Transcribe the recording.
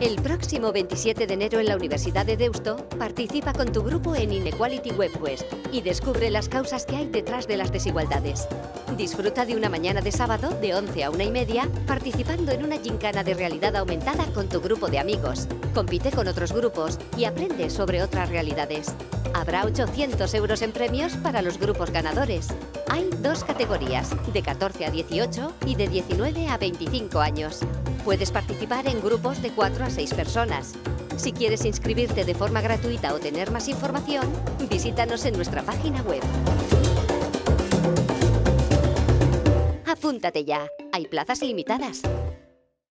El próximo 27 de enero en la Universidad de Deusto, participa con tu grupo en Inequality Web Quest y descubre las causas que hay detrás de las desigualdades. Disfruta de una mañana de sábado de 11 a 1 y media participando en una gincana de realidad aumentada con tu grupo de amigos. Compite con otros grupos y aprende sobre otras realidades. Habrá 800 euros en premios para los grupos ganadores. Hay dos categorías, de 14 a 18 y de 19 a 25 años. Puedes participar en grupos de 4 a 6 personas. Si quieres inscribirte de forma gratuita o tener más información, visítanos en nuestra página web. Apúntate ya, hay plazas limitadas.